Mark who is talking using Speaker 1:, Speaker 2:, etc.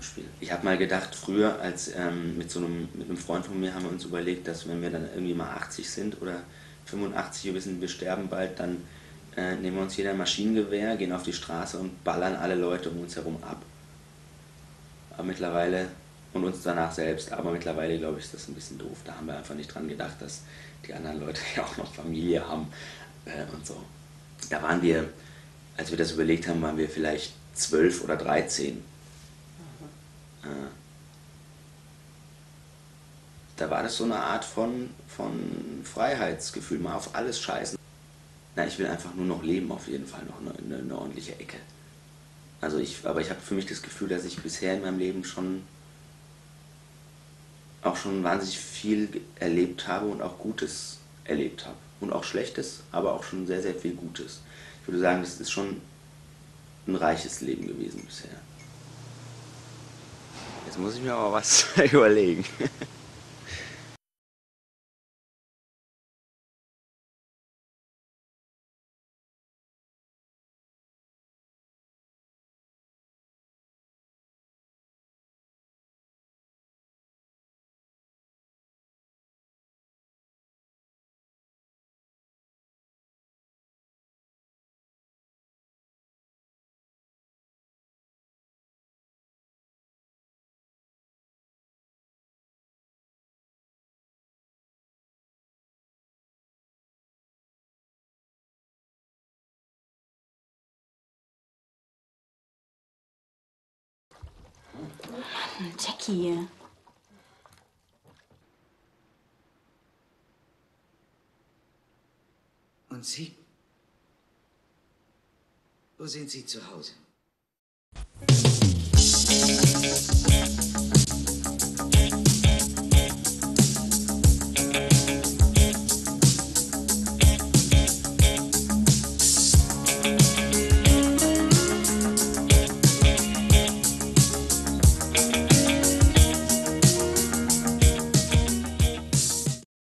Speaker 1: Zusammenspiel. Ich habe mal gedacht, früher, als ähm, mit so einem, mit einem Freund von mir haben wir uns überlegt, dass wenn wir dann irgendwie mal 80 sind oder 85, wir wissen, wir sterben bald, dann äh, nehmen wir uns jeder ein Maschinengewehr, gehen auf die Straße und ballern alle Leute um uns herum ab. Aber mittlerweile, und uns danach selbst, aber mittlerweile glaube ich, ist das ein bisschen doof. Da haben wir einfach nicht dran gedacht, dass die anderen Leute ja auch noch Familie haben äh, und so. Da waren wir, als wir das überlegt haben, waren wir vielleicht zwölf oder dreizehn. Da war das so eine Art von, von Freiheitsgefühl, mal auf alles scheißen. Na, ich will einfach nur noch leben, auf jeden Fall noch eine, eine, eine ordentliche Ecke. Also ich, aber ich habe für mich das Gefühl, dass ich bisher in meinem Leben schon auch schon wahnsinnig viel erlebt habe und auch Gutes erlebt habe. Und auch Schlechtes, aber auch schon sehr, sehr viel Gutes. Ich würde sagen, das ist schon ein reiches Leben gewesen bisher. Jetzt muss ich mir aber was überlegen.
Speaker 2: Jackie.
Speaker 3: Und Sie? Wo sind Sie zu Hause?